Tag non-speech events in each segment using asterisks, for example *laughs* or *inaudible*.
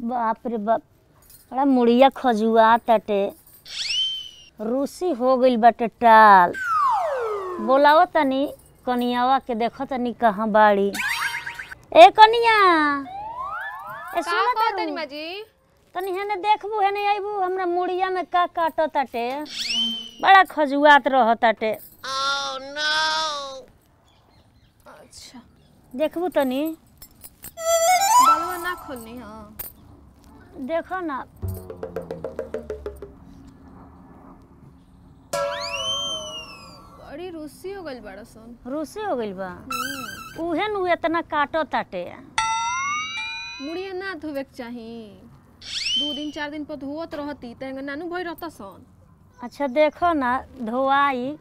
बाप रे बाप। बड़ा मुड़िया खजुआ ताटे। रूसी हो गई बाटे टाल। बोलाव तनी कनियावा के देखो तनी कहाँ बाड़ी। ए कनिया! ए सुन तनी? माजी? तनी हेने देखबू हेने आइबू हमरा मुड़िया में का काटो ताटे। बड़ा खजुआत रह ताटे। अच्छा। देखबू तनी। बालवा ना खोलनी हाँ। देखो ना। बड़ी रुस्सी हो गइल बड़ा सन। रूसी हो गइल बा। उहे नु इतना काटो ताटे। मुड़िया ना धोवे के चाही। दू दिन चार दिन पर धोवत रहती त नानू भई रहता सन। अच्छा देखो ना धोआई।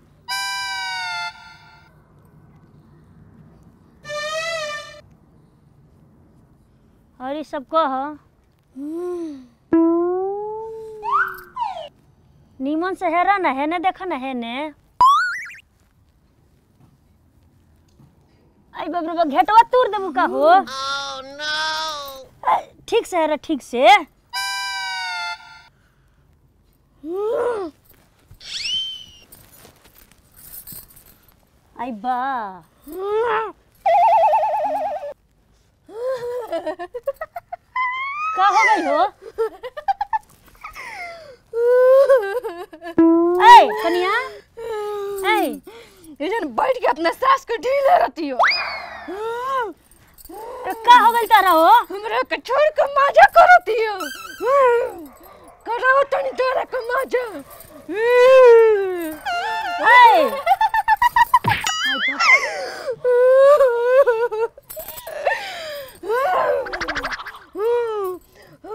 और ये सब कह। नीमन से हेरा ना हेने देखो ना हेने। आई बाप रे घेटवा तूर देबू का हो? ठीक से हेरा ठीक से। आई बा। *laughs* का हो गई हो ए कनिया ए ये जन बैठ के अपने सास को ढीले रहती हो। तो का हो गई तारा हो? हमरा के छोड़ के मज़ा करती हो। कराओ तनी तोरा के मज़ा। ए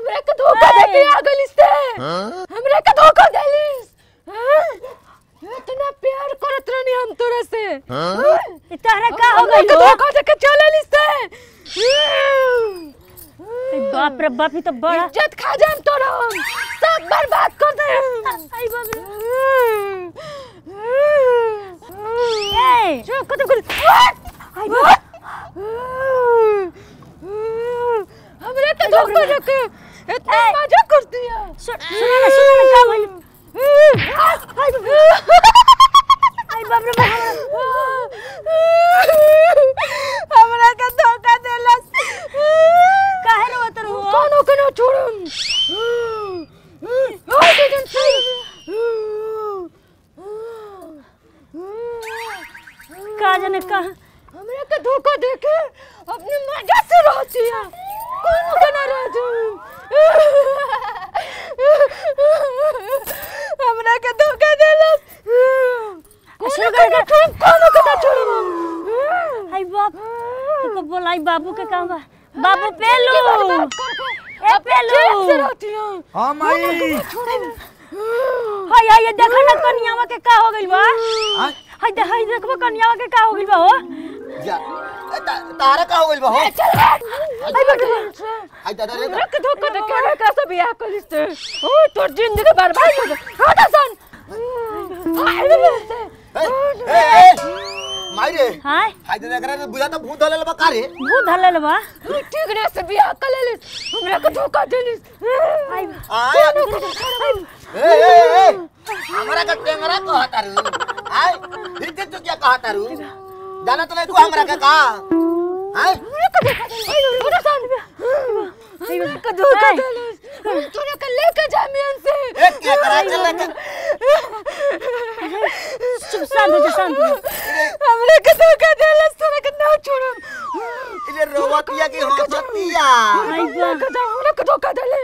हमरा के धोखा दे के आ गलिस ते। हमरा के धोखा देलिस। हाँ? इतना प्यार करत रहनी हम तोरा से। ई तारा का हो गई हो धोखा दे के चलेलिस ते। बाप रे बाप ई तो बड़ा। इज़्ज़त खा जाम तोरा हम सब बर्बाद कर दे आई बाप रे ए जो कत कर आई बाप हमरा के धोखा दे के इतना मज़ा करती है सुन ना सुन ना का भइल आई बाप रे हमरा के धोखा देलस काहे रोत रहो कोनो कोनो छोड़म हाय दे का जाने का हमरा के धोखा दे अपने मज़ा से रहती है कोनो के रह हमरा के धोखा देलस कोनो के ना छोड़ कोनो के ना छोड़म आई बाप तुको बोलाई बाबू के काम बा बाबू पेलू ए पेलू है माई हाय हाय देखो ना कनियावा के का हो गइल बा हाँ? हाय दे हाय देखबो कनियावा के का हो गइल बा हो ता- तारा का हो गइल बा हो आई रे आई दादा रे हमरा के धोखा दे के हमरा से बियाह कलिस ते। ओ तोर ज़िंदगी बर्बाद हो गई। हटा सन ए, ए, ए, माई रे हाय हाय दादा करे रे बुझा तो भूत धले बा का रे? भूत धलल बा? ठीक ने से बियाह कर लेलिस। हमरा के धोखा देलिस। आई आय ए ए ए हमरा का टेंगरा कहता रू। आय हिते तो क्या कहता रू? जाना तो नहीं तू हमरा का का सन धोखा लेके जा से ए क्या करा लेके चुप हो जा शांत जा। हमरा के धोखा देलिस तोरा ना छोड़म इले रोवतिया की हंसतिया आई बाप के हमरा के धोखा देले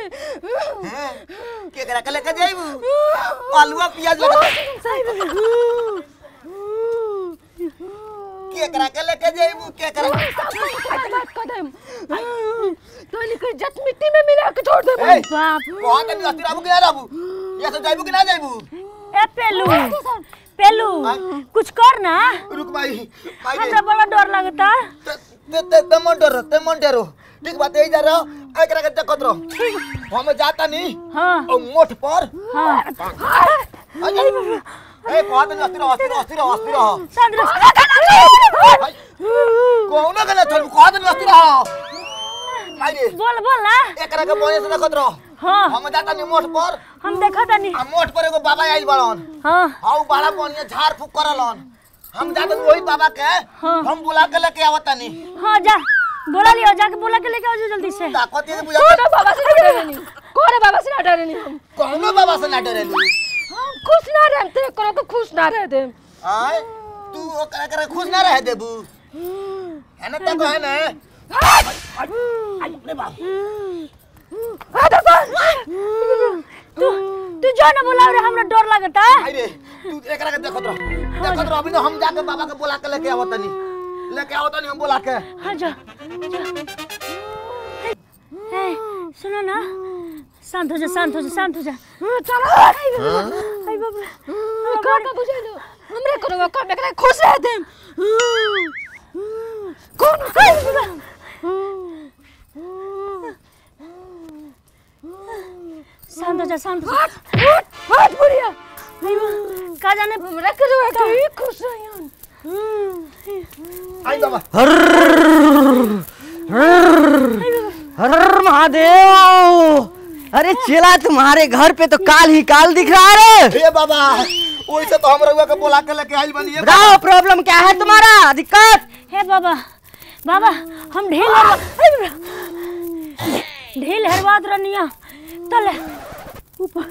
के करा के लेके जाइबू आलूआ प्याज लगा के *laughs* *laughs* करा के लेके जाइबू के करा कदम तोनी के जत मिट्टी में मिला के छोड़ दे बाप कौन तनी अस्ती राबू के राबू ये तो जाइबू कि ना जाइबू ए पेलू पेलू कुछ कर ना रुक भाई भाई हमरा बड़ा डर लगता ते ते ते ते मन डरो ते मन डरो ठीक बात यही जा रहो करा के चकत रहो हम जाता नहीं हाँ ओ मोठ पर हाँ ए कौन कौन चल कौन बोल बोल ना एकरा के से देखत रहो हाँ। हम जाता मोठ पर। हम मोठ एगो बाबा आइल बड़न। हाँ। हाउ बड़ा बढ़िया झाड़ फूक करलन। हम जाते वही बाबा के। हाँ। हम बुला के लेके आवता हाँ जा। बोला लियो जाके बोला के लेके आओ जल्दी से। ताकत ये बुझा कौन बाबा से ना डरेनी कौन बाबा से ना डरेनी हम? कहनो बाबा से ना हम खुश ना रहते तेरे करो को खुश ना रह दे। आय तू ओकरा करे खुश ना रह देबू है ना तो कहे ना? अरे बाप तू तू जो ना बोला रे हमरा डर लगता अरे तू एकरा के देखत रह। देखत रह अभी ना हम जाके बाबा के बुला के लेके आवत नहीं लेके आवत नहीं हम बुला के हाँ जा। जा। ए, सुनो ना शांत हो जा शांत हो जा शांत हो जा चलो आई बाबा का का बुझे दो हमरे करो का बेकरा खुश रह दे कौन आई बाबा शांत हो जा शांत हो जा हट हट बुढ़िया आई बाबा अरे चला तुम्हारे घर पे तो काल ही काल दिख रहा है रे। बाबा ओइसे तो हम रउआ के बुला के लेके आइल बनी बताओ प्रॉब्लम क्या है तुम्हारा? दिक्कत? हे बाबा बाबा हम ढील ढील हरवात रनिया तले। ऊपर।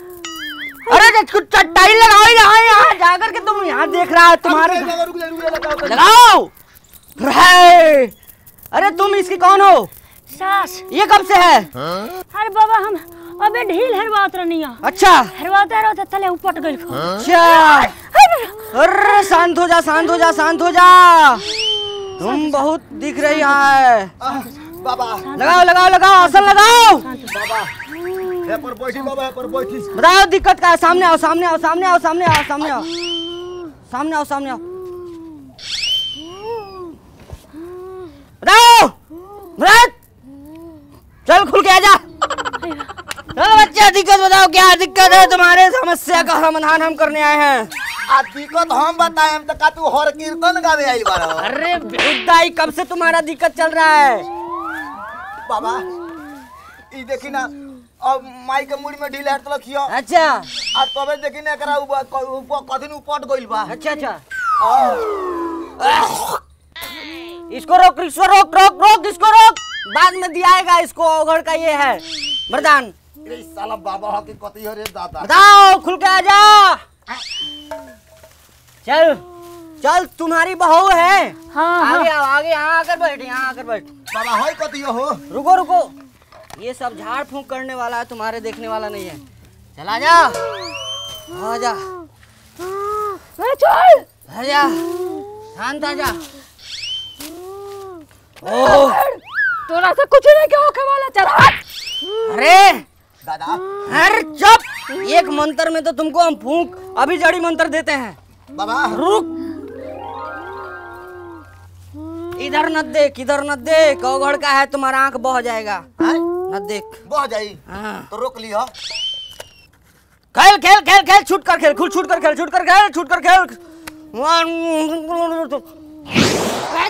अरे कुछ चट्टाई लगाओ यहाँ यहाँ जाकर के तुम यहाँ देख रहा है तुम्हारे लगाओ। अरे तुम इसकी कौन हो? सास। ये कब से है? अरे बाबा हम अबे ढील हरवात रनिया अच्छा। हरवाते रहते तले उपट गइल खो अच्छा। अरे शांत हो जा शांत हो जा शांत हो जा। तुम बहुत दिख रही है। बाबा। लगाओ लगाओ लगाओ आसन लगाओ। बाबा। हे पर बैठी बाबा हे पर बैठी। बताओ दिक्कत का है? सामने आओ सामने आओ सामने आओ सामने आओ सामने आओ। सामने आओ सामने आओ। बताओ भरत। चल खुल के आजा बच्चा दिक्कत बताओ क्या दिक्कत है तुम्हारे? समस्या का समाधान हम करने आए हैं। आ दिक्कत हम बताए हम तो का तू हर कीर्तन गावे बारो अरे कब से तुम्हारा दिक्कत चल रहा है? बाबा ई देखी ना अब माई के मुड़ी में ढील हट लखियो अच्छा। आ तबे देखी ना एकरा ऊपर कथिन उपट गइल बा। अच्छा अच्छा। इसको रोक इसको रोक रोक रोक इसको रोक। बाद में दियाएगा इसको अवघड़ का ये है। वरदान। ए साला बाबा हो के कति हो रे दादा बताओ खुल के आ जा चल चल तुम्हारी बहू है हाँ हाँ आगे आओ आगे यहाँ आकर बैठ यहाँ आकर बैठ बाबा होय कति हो रुको रुको ये सब झाड़ फूंक करने वाला है तुम्हारे देखने वाला नहीं है। चला जा। आ जा। ए चल। आ जा। शांत आ जा। ओह। तोरा से कुछ नहीं के होके वाला चल। हट अरे! दादा। अरे चुप! एक मंत्र में तो तुमको हम फूंक अभी जड़ी मंत्र देते हैं। बाबा। रुक। इधर न देख इधर न देख अवघड़ का है तुम्हारा आँख बह जाएगा। न देख। बह जाई। हाँ। तो रोक लियो। खेल खेल खेल खेल छूट कर खेल खुद छूट कर खेल छूट कर खेल छूट कर खेल।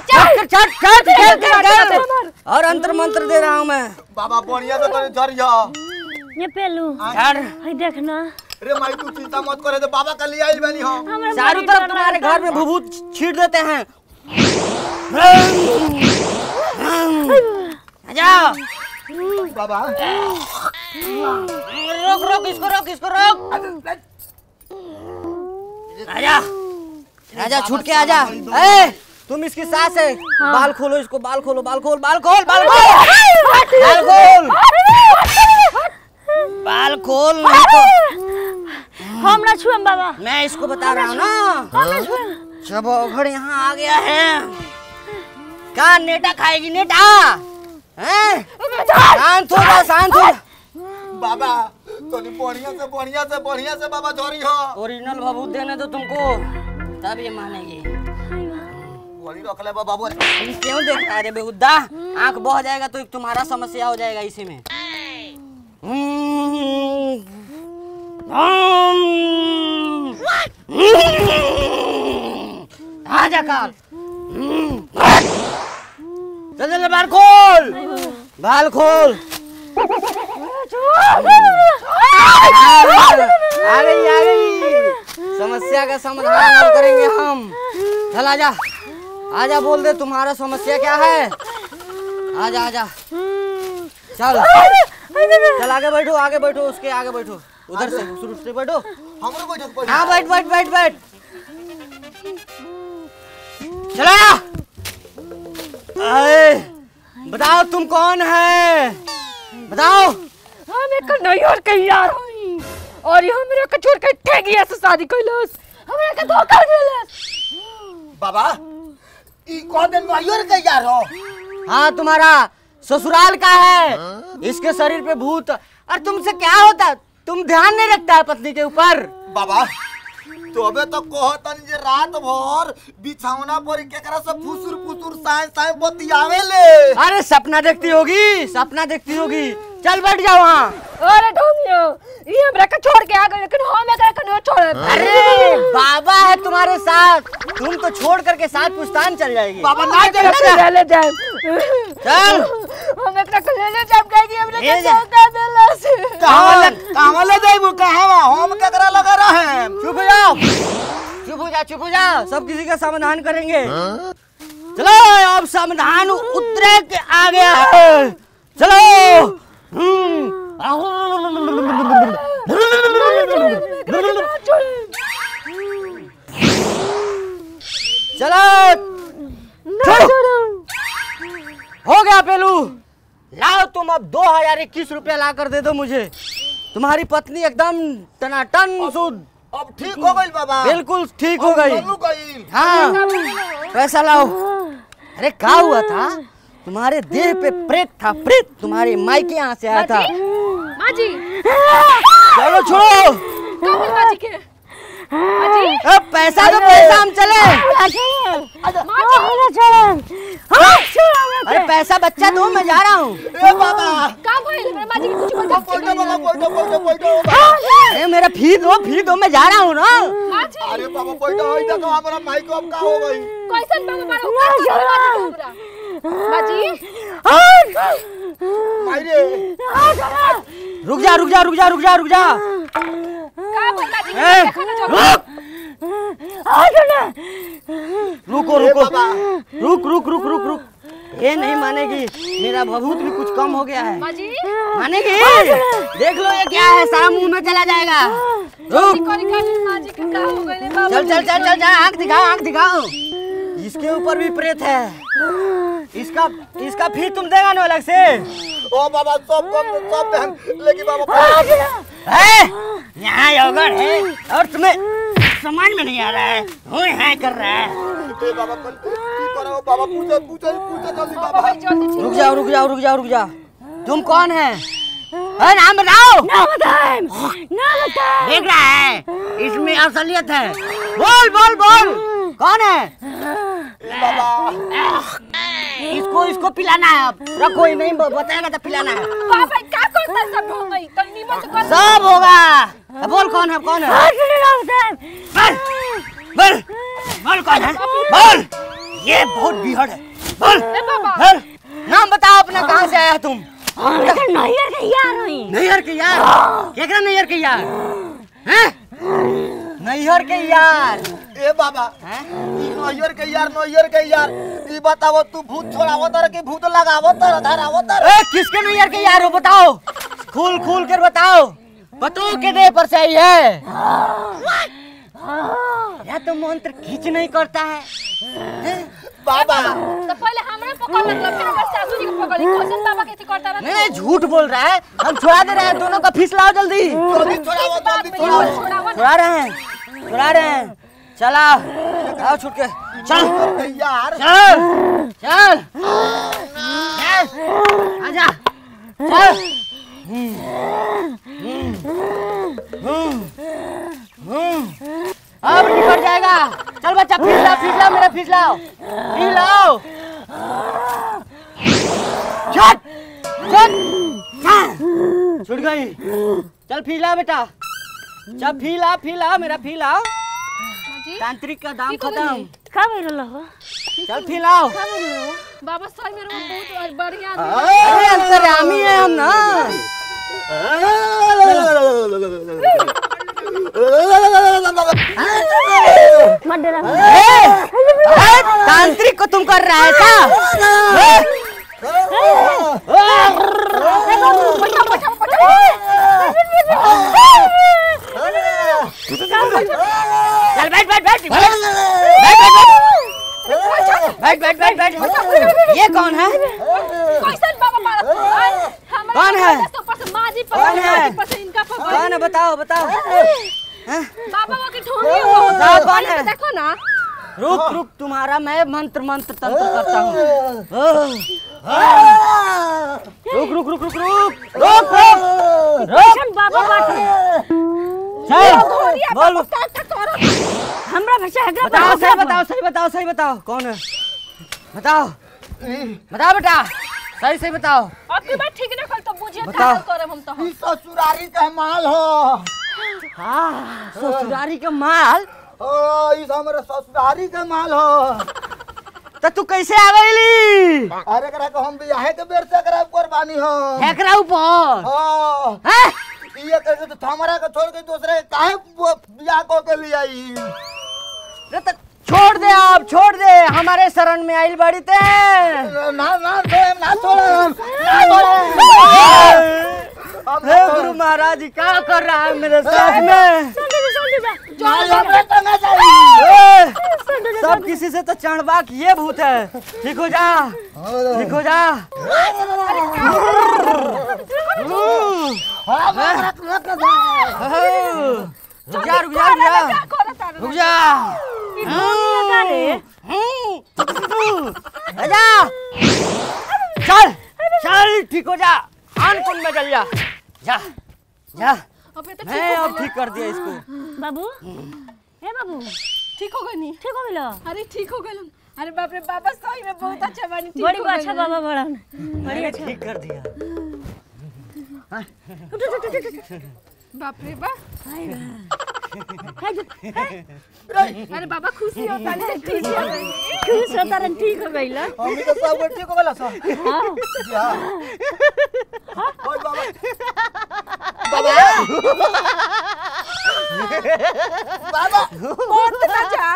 चल चल चल खेल खेल खेल। और अंतर मंत्र दे रहा हूँ मैं। बाबा बढ़िया से तने झरिया ये पेलू चल हाय देखना रे माई तू चिंता मत करे तो बाबा का ले आइल बानी हमरा चारों तरफ़ तुम्हारे घर में भूभूत छीट देते हैं आ जाओ बाबा रोक रोक इसको रोक इसको रोक आजा आजा छूट के आजा ए तुम इसकी सास है बाल खोलो इसको बाल खोलो बाल खोल बाल खोल बाल खोल बाल खोल बाल खोल नहीं तो हम ना छुएम बाबा। मैं इसको बता रहा हूँ ना। जब ओघड़ यहाँ आ गया है क्या नेटा खाएगी नेटा शांत हो जा शांत हो बाबा तनी बढ़िया से बढ़िया से बढ़िया से बाबा झरी हो। ओरिजिनल भभूत देने दो तुमको तब ये मानेगी। वही रख ले बाबा क्यों देख रहा है रे बेहुदा आँख बह जाएगा तो एक तुम्हारा समस्या हो जाएगा इसी में। बार खोल। बाल खोल। आ गई आ गई समस्या का समाधान करेंगे हम। चल, आजा। आजा, बोल दे, तुम्हारा समस्या क्या है? आजा आजा। चल। चल आगे बैठो आगे बैठो उसके आगे बैठो। उधर से शुरू से बैठो। हाँ बैठ बैठ बैठ बैठ। चला। अरे बताओ तुम कौन है? बताओ। हम एक नैयर के यार हई और ये हमरा के छोड़ के ठेगिया से शादी कैलस हमरा के धोखा देलस। बाबा ई कह दे नैयर के यार हो? हाँ तुम्हारा ससुराल का है। इसके शरीर पे भूत। और तुमसे क्या होता? तुम ध्यान नहीं रखता है पत्नी के ऊपर। बाबा तो अबे तो कहतन जे रात भर बिछौना पर केकरा से फुसुर फुसुर साए साए बतियावे ले। अरे सपना देखती होगी सपना देखती होगी। चल बैठ जाओ वहाँ। अरे ढोंगियो ये हमरा के छोड़ के आ गए लेकिन हम नहीं छोड़े अरे बाबा है तुम्हारे साथ। तुम तो छोड़ करके साथ पुस्तान चल जाएगी। बाबा ना चले ले ले जाए चल। हम के ले ले जाए कह ले के जा। ले ले हम केकरा लगा रहे चुप हो जाओ। चुप हो जाओ चुप हो जाओ। सब किसी का समाधान करेंगे। चलो अब समाधान उतरे के आ। गया है चलो। चलो। हो गया पेलू। लाओ तुम अब दो हज़ार इक्कीस रुपया ला कर दे दो मुझे। तुम्हारी पत्नी एकदम टनाटन शुद्ध अब ठीक हो गई बाबा। बिल्कुल ठीक हो गई। हाँ। पैसा लाओ। अरे क्या हुआ था? तुम्हारे देह पे प्रेत था प्रेत। तुम्हारे माई के यहाँ से आया था। चलो छोड़ो। का बोल माँ जी के? अब पैसा तो पैसा हम चले। अरे पैसा बच्चा दो मैं जा रहा हूँ। अरे मेरा फ़ी दो फ़ी दो मैं जा रहा हूँ ना। अरे बाबा बैठो हमारा का हो गई? कैसन रुक जा रुक जा रुक जा रुक जा रुक जा। रुक रुको। रुको रुक रुक रुक रुक रुक। ये नहीं मानेगी। मेरा भभूत भी कुछ कम हो गया है। मानेगी? देख लो ये क्या है सारा मुँह में चला जाएगा। रुक। जी हो चल चल चल चल चल आँख दिखाओ आँख दिखाओ। इसके ऊपर भी प्रेत है। इसका इसका फिर तुम देगा ना अलग से। ओ बाबा सब कम सब बहन लेकिन बाबा है? यहाँ योगड़ है और तुम्हें समझ में नहीं आ रहा है। हूँ है कर रहा है। रुक जाओ रुक जाओ रुक जाओ रुक जाओ। तुम कौन है? है नाम बताओ। ना बताएँ ना बताएँ देख रहा है इसमें असलियत है। बोल बोल बोल। कौन है? बाबा। इसको इसको पिलाना है अब। रखो ये नहीं बताएगा तो पिलाना है। बाबा का करता सब हो गई? तो कर सब होगा। अब बोल कौन है कौन है? बोल बोल। बोल कौन है? बोल। ये बहुत बिहड़ है। बोल। बोल। नाम बताओ अपना कहाँ से आया तुम? हम नैयर के यार नैहर के यार? केकरा नैहर के यार? हैं? नैहर के यार। ए बाबा नैहर के यार नैहर के यार। ई बताओ तू भूत छोड़ावो तर के भूत लगावो तर धरावो तर? ए किसके नैहर के यार हो बताओ? खुल खुल कर बताओ। बतू के दे पर सही है। या तो मंत्र खींच नहीं करता है। बाबा। तो पहले हमरा पकड़ लगल फिर हमर सासू जी के पकड़ी कैसन बाबा के करता नहीं रहता नहीं झूठ बोल रहा है। हम छुड़ा दे रहे हैं दोनों का फ़ीस लाओ जल्दी। जल्दी छोड़ावो जल्दी छोड़ावा छुड़ा रहे हैं छुड़ा रहे हैं। चला आओ छूट के। चल। यार चल। चल। चल। आजा। चल। अब निपट जाएगा चल बच्चा फिसला फिसला मेरा फिर लाओ फिर लाओ छट छट छुट गई चल फिर फिसला बेटा चल फिला फिला मेरा फिर लाओ तांत्रिक का दाम खत्म का मेरे हो चल फिर लाओ बाबा साहब मेरे को बहुत बढ़िया अरे अंतरामी है हम ना तांत्रिक को तुम कर रहा है ये कौन है? कौन है? कौन है? है बताओ बताओ। बाबा वो की ठोंगी बताओ कौन है? देखो ना। रुक रुक तुम्हारा मैं मंत्र मंत्र तंत्र करता हूँ। रुक रुक रुक रुक रुक रुक रुक। बाबा बाटे चल। बोल। हमरा बच्चा है बताओ सही बताओ सही बताओ सही बताओ। कौन है? बताओ। बताओ बेटा। सही सही बताओ। अब की बात ठीक ना कर तो बुझिए बताओ। करब हम तो ई ससुरारी का माल हो। हाँ ससुरारी का माल? ओ ई हमरे ससुरारी का माल हो। तो तू कैसे आ गईली अरे करा को हम बियाहे के बेर से करा कुर्बानी हो। एकरा ऊपर? हो? हैं? ये करके तो हमारा को छोड़ के दूसरे काहे वो बियाह को के लिए आई? अरे तो छोड़ दे आप छोड़ दे। हमारे शरण में आइल बड़ी ते। ना ना ना छोड़े। ना छोड़े। हे गुरु महाराज क्या कर रहा है मेरे साथ में? ए, सब किसी से तो चढ़वा ये भूत है। ठीक हो जा। ठीक हो जा रुक जा रुक जा। रुक जा। रुक जा आजा। चल चल ठीक हो जा। खान कुंड में चल जा। जा जा। तो मैं अब ठीक कर दिया इसको। बाबू? हे बाबू? ठीक हो गई ठीक हो गेलो अरे ठीक हो गई। अरे बाप रे बाबा सही में बहुत अच्छा बनी। ठीक बड़ी अच्छा बाबा बड़ा मैंने ठीक कर दिया। बाप रे बा *laughs* अरे बाबा खुशी होता है *laughs* खुशी हो गई खुश होता रन ठीक हो गइल हम तो सब ठीक हो गला सब हाँ। जी हाँ। ओए बाबा। बाबा। बहुत अच्छा जा?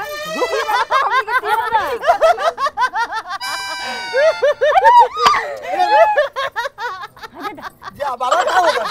बाबा क्या होगा